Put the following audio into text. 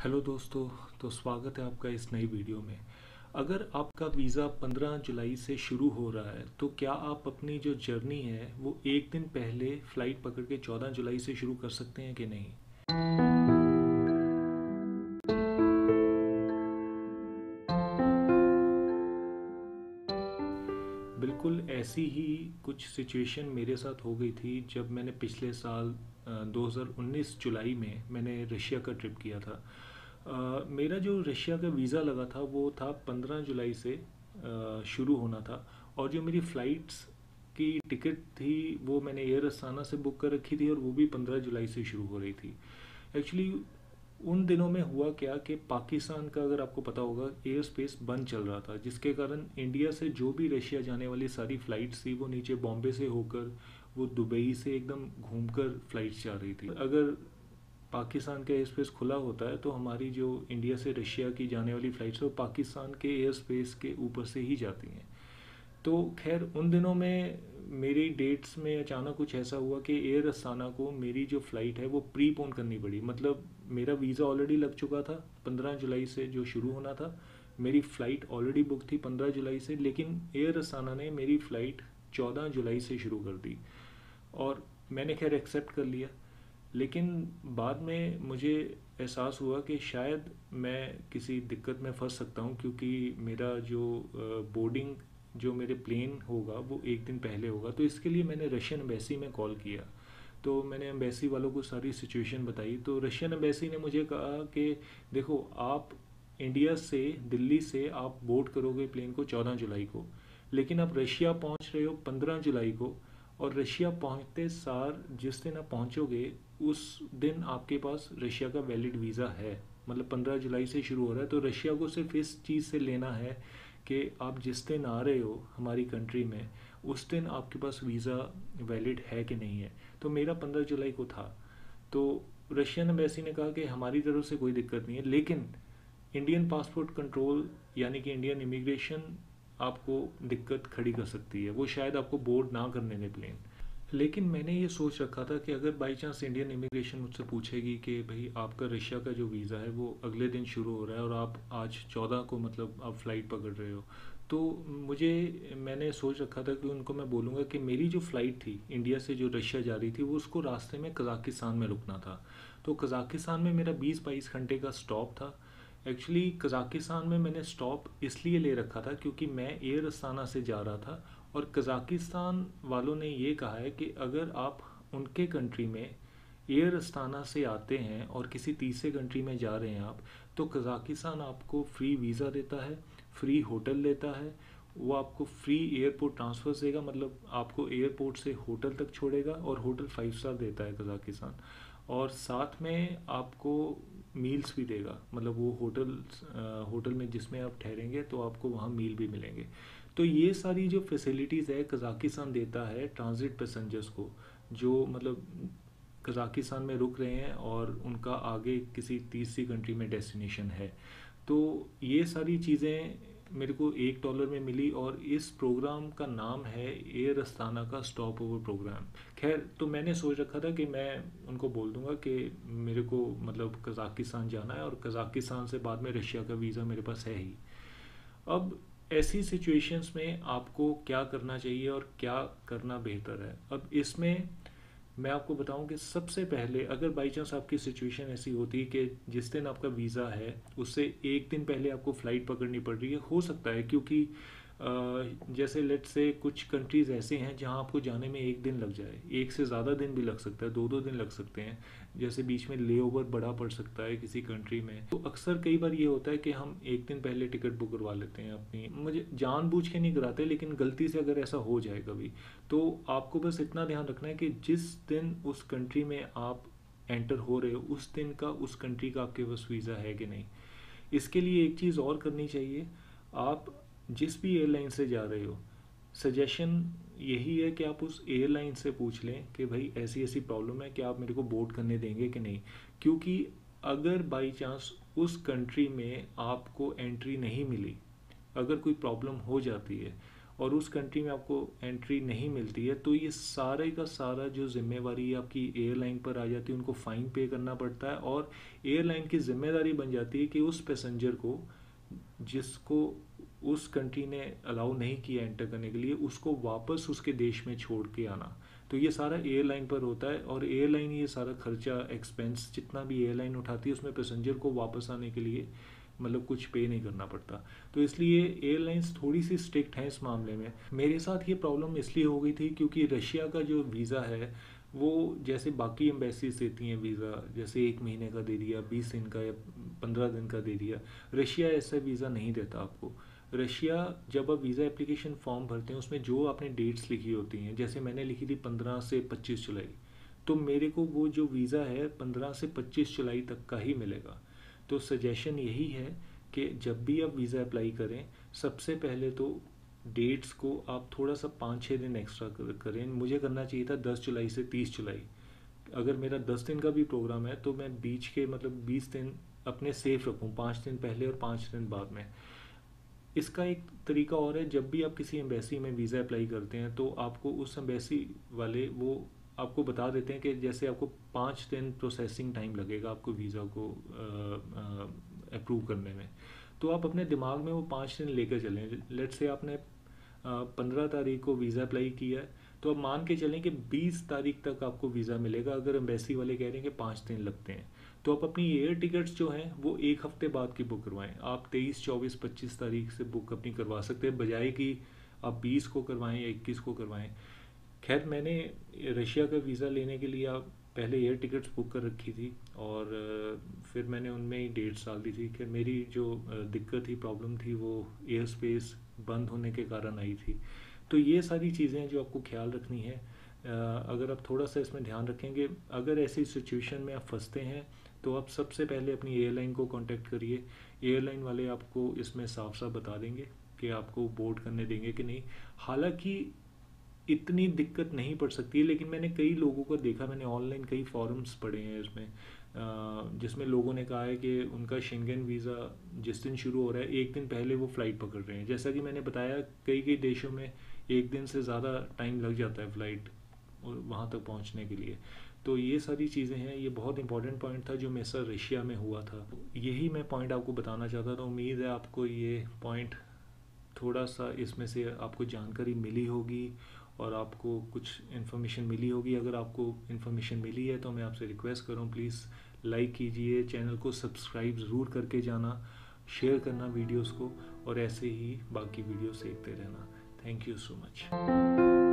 Hello दोस्तों तो स्वागत है आपका इस नई वीडियो में। अगर आपका वीज़ा 15 जुलाई से शुरू हो रहा है तो क्या आप अपनी जो जर्नी है, वो एक दिन पहले फ़्लाइट पकड़ के 14 जुलाई से शुरू कर सकते हैं कि नहीं? बिल्कुल ऐसी ही कुछ सिचुएशन मेरे साथ हो गई थी, जब मैंने पिछले साल 2019 जुलाई में मैंने रशिया का ट्रिप किया था। मेरा जो रशिया का वीज़ा लगा था, वो था 15 जुलाई से शुरू होना था। और जो मेरी फ़्लाइट्स की टिकट थी, वो मैंने एयर अस्ताना से बुक कर रखी थी और वो भी 15 जुलाई से शुरू हो रही थी। एक्चुअली उन दिनों में हुआ क्या कि पाकिस्तान का अगर आपको पता होगा, एयर स्पेस बंद चल रहा था, जिसके कारण इंडिया से जो भी रशिया जाने वाली सारी फ़्लाइट्स थी, वो नीचे बॉम्बे से होकर वो दुबई से एकदम घूमकर फ़्लाइट्स जा रही थी। अगर पाकिस्तान का एयर स्पेस खुला होता है तो हमारी जो इंडिया से रशिया की जाने वाली फ़्लाइट्स वो पाकिस्तान के एयर स्पेस के ऊपर से ही जाती हैं। तो खैर, उन दिनों में मेरी डेट्स में अचानक कुछ ऐसा हुआ कि एयर अस्ताना को मेरी जो फ़्लाइट है, वो प्री पोन करनी पड़ी। मतलब मेरा वीज़ा ऑलरेडी लग चुका था 15 जुलाई से जो शुरू होना था। मेरी फ़्लाइट ऑलरेडी बुक थी 15 जुलाई से, लेकिन एयर अस्ताना ने मेरी फ़्लाइट 14 जुलाई से शुरू कर दी। और मैंने खैर एक्सेप्ट कर लिया। लेकिन बाद में मुझे एहसास हुआ कि शायद मैं किसी दिक्कत में फंस सकता हूँ, क्योंकि मेरा जो बोर्डिंग जो मेरे प्लेन होगा, वो एक दिन पहले होगा। तो इसके लिए मैंने रशियन एम्बेसी में कॉल किया। तो मैंने एम्बेसी वालों को सारी सिचुएशन बताई। तो रशियन एम्बेसी ने मुझे कहा कि, देखो, आप इंडिया से, दिल्ली से आप बोर्ड करोगे प्लेन को 14 जुलाई को। लेकिन आप रशिया पहुँच रहे हो 15 जुलाई को। और रशिया पहुँचते सार जिस दिन आप पहुंचोगे, उस दिन आपके पास रशिया का वैलिड वीज़ा है। मतलब 15 जुलाई से शुरू हो रहा है तो रशिया को सिर्फ़ इस चीज़ से लेना है कि आप जिस दिन आ रहे हो हमारी कंट्री में, उस दिन आपके पास वीज़ा वैलिड है कि नहीं है। तो मेरा 15 जुलाई को था। तो रशियन एम्बेसी ने कहा कि हमारी तरफ़ से कोई दिक्कत नहीं है, लेकिन इंडियन पासपोर्ट कंट्रोल यानी कि इंडियन इमिग्रेशन आपको दिक्कत खड़ी कर सकती है। वो शायद आपको बोर्ड ना करने दें प्लेन लेकिन मैंने ये सोच रखा था कि अगर बाई चांस इंडियन इमिग्रेशन मुझसे पूछेगी कि भाई आपका रशिया का जो वीज़ा है, वो अगले दिन शुरू हो रहा है और आप आज चौदह को मतलब आप फ़्लाइट पकड़ रहे हो। तो मुझे, मैंने सोच रखा था कि उनको मैं बोलूँगा कि मेरी जो फ़्लाइट थी इंडिया से जो रशिया जा रही थी, वो उसको रास्ते में कज़ाकिस्तान में रुकना था। तो कज़ाकिस्तान में मेरा बीस बाईस घंटे का स्टॉप था। एक्चुअली कज़ाकिस्तान में मैंने स्टॉप इसलिए ले रखा था क्योंकि मैं एयर अस्ताना से जा रहा था और कज़ाकिस्तान वालों ने ये कहा है कि अगर आप उनके कंट्री में एयर अस्ताना से आते हैं और किसी तीसरे कंट्री में जा रहे हैं आप तो कज़ाकिस्तान आपको फ्री वीज़ा देता है फ्री होटल देता है, वो आपको फ्री एयरपोर्ट ट्रांसफ़र देगा मतलब आपको एयरपोर्ट से होटल तक छोड़ेगा और होटल फाइव स्टार देता है कज़ाकिस्तान और साथ में आपको मील्स भी देगा। मतलब वो होटल होटल में जिसमें आप ठहरेंगे तो आपको वहाँ मील भी मिलेंगे। तो ये सारी जो फैसिलिटीज़ है, कज़ाकिस्तान देता है ट्रांजिट पैसेंजर्स को, जो मतलब कज़ाकिस्तान में रुक रहे हैं और उनका आगे किसी तीसरी कंट्री में डेस्टिनेशन है। तो ये सारी चीज़ें मेरे को एक डॉलर में मिली और इस प्रोग्राम का नाम है एयर अस्ताना का स्टॉप ओवर प्रोग्राम खैर तो मैंने सोच रखा था कि मैं उनको बोल दूँगा कि मेरे को मतलब कज़ाकिस्तान जाना है और कज़ाकिस्तान से बाद में रशिया का वीज़ा मेरे पास है ही। अब ऐसी सिचुएशंस में आपको क्या करना चाहिए और क्या करना बेहतर है? अब इसमें मैं आपको बताऊँ कि सबसे पहले अगर बाई चांस आपकी सिचुएशन ऐसी होती है कि जिस दिन आपका वीज़ा है, उससे एक दिन पहले आपको फ़्लाइट पकड़नी पड़ रही है, हो सकता है क्योंकि जैसे लेट से कुछ कंट्रीज़ ऐसे हैं जहाँ आपको जाने में एक दिन लग जाए, एक से ज़्यादा दिन भी लग सकता है दो दो दिन लग सकते हैं। जैसे बीच में ले ओवर बड़ा पड़ सकता है किसी कंट्री में। तो अक्सर कई बार ये होता है कि हम एक दिन पहले टिकट बुक करवा लेते हैं अपनी। मुझे जानबूझ के नहीं कराते, लेकिन गलती से अगर ऐसा हो जाए कभी तो आपको बस इतना ध्यान रखना है कि जिस दिन उस कंट्री में आप एंटर हो रहे हो, उस दिन का, उस कंट्री का आपके पास वीज़ा है कि नहीं। इसके लिए एक चीज़ और करनी चाहिए। आप जिस भी एयरलाइन से जा रहे हो सजेशन यही है कि आप उस एयरलाइन से पूछ लें कि भाई ऐसी ऐसी प्रॉब्लम है कि आप मेरे को बोर्ड करने देंगे कि नहीं? क्योंकि अगर बाई चांस उस कंट्री में आपको एंट्री नहीं मिली, अगर कोई प्रॉब्लम हो जाती है और उस कंट्री में आपको एंट्री नहीं मिलती है तो ये सारे का सारा जो जिम्मेवारी आपकी एयरलाइन पर आ जाती है, उनको फ़ाइन पे करना पड़ता है और एयरलाइन की ज़िम्मेदारी बन जाती है कि उस पैसेंजर को, जिसको उस कंट्री ने अलाउ नहीं किया एंटर करने के लिए, उसको वापस उसके देश में छोड़ के आना। तो ये सारा एयरलाइन पर होता है और एयरलाइन ये सारा खर्चा एक्सपेंस जितना भी एयरलाइन उठाती है, उसमें पैसेंजर को वापस आने के लिए मतलब कुछ पे नहीं करना पड़ता। तो इसलिए एयरलाइंस थोड़ी सी स्ट्रिक्ट हैं इस मामले में। मेरे साथ ये प्रॉब्लम इसलिए हो गई थी क्योंकि रशिया का जो वीज़ा है, वो जैसे बाकी एम्बेसीज देती हैं वीज़ा जैसे एक महीने का दे दिया, बीस दिन का या पंद्रह दिन का दे दिया, रशिया ऐसा वीज़ा नहीं देता आपको। रशिया जब आप वीज़ा एप्लीकेशन फॉर्म भरते हैं, उसमें जो आपने डेट्स लिखी होती हैं, जैसे मैंने लिखी थी पंद्रह से पच्चीस जुलाई तो मेरे को वो जो वीज़ा है पंद्रह से पच्चीस जुलाई तक का ही मिलेगा। तो सजेशन यही है कि जब भी आप वीज़ा अप्लाई करें, सबसे पहले तो डेट्स को आप थोड़ा सा पाँच छः दिन एक्स्ट्रा करें। मुझे करना चाहिए था दस जुलाई से तीस जुलाई। अगर मेरा दस दिन का भी प्रोग्राम है तो मैं बीच के मतलब बीस दिन अपने सेफ़ रखूँ, पाँच दिन पहले और पाँच दिन बाद में। इसका एक तरीका और है, जब भी आप किसी एम्बेसी में वीज़ा अप्लाई करते हैं तो आपको उस एम्बेसी वाले वो आपको बता देते हैं कि जैसे आपको पाँच दिन प्रोसेसिंग टाइम लगेगा आपको वीज़ा को अप्रूव करने में। तो आप अपने दिमाग में वो पाँच दिन लेकर चलें। लेट से आपने पंद्रह तारीख को वीज़ा अप्लाई किया है तो आप मान के चलें कि बीस तारीख तक आपको वीज़ा मिलेगा, अगर एम्बेसी वाले कह रहे हैं कि पाँच दिन लगते हैं। तो आप अपनी एयर टिकट्स जो हैं, वो एक हफ़्ते बाद की बुक करवाएँ। आप तेईस, चौबीस, पच्चीस तारीख से बुक अपनी करवा सकते हैं। बजाय कि आप बीस को करवाएँ या इक्कीस को करवाएँ। खैर, मैंने रशिया का वीज़ा लेने के लिए आप पहले एयर टिकट्स बुक कर रखी थी और फिर मैंने उनमें ही डेट्स डाल दी थी कि मेरी जो दिक्कत थी प्रॉब्लम थी, वो एयर स्पेस बंद होने के कारण आई थी। तो ये सारी चीज़ें जो आपको ख्याल रखनी है अगर आप थोड़ा सा इसमें ध्यान रखेंगे, अगर ऐसी सिचुएशन में आप फंसते हैं तो आप सबसे पहले अपनी एयरलाइन को कांटेक्ट करिए। एयरलाइन वाले आपको इसमें साफ़ साफ़ बता देंगे कि आपको बोर्ड करने देंगे कि नहीं। हालाँकि इतनी दिक्कत नहीं पड़ सकती है, लेकिन मैंने कई लोगों को देखा, मैंने ऑनलाइन कई फॉरम्स पढ़े हैं इसमें जिसमें लोगों ने कहा है कि उनका शेंगन वीज़ा जिस दिन शुरू हो रहा है, एक दिन पहले वो फ़्लाइट पकड़ रहे हैं। जैसा कि मैंने बताया, कई कई देशों में एक दिन से ज़्यादा टाइम लग जाता है फ़्लाइट और वहाँ तक पहुँचने के लिए। तो ये सारी चीज़ें हैं, ये बहुत इंपॉर्टेंट पॉइंट था जो मेसर रशिया में हुआ था। यही मैं पॉइंट आपको बताना चाहता था, उम्मीद है आपको ये पॉइंट थोड़ा सा इसमें से आपको जानकारी मिली होगी और आपको कुछ इन्फॉर्मेशन मिली होगी। अगर आपको इन्फॉर्मेशन मिली है तो मैं आपसे रिक्वेस्ट करूँ प्लीज़ लाइक कीजिए चैनल को सब्सक्राइब ज़रूर करके जाना शेयर करना वीडियोस को और ऐसे ही बाकी वीडियोस देखते रहना। Thank you so much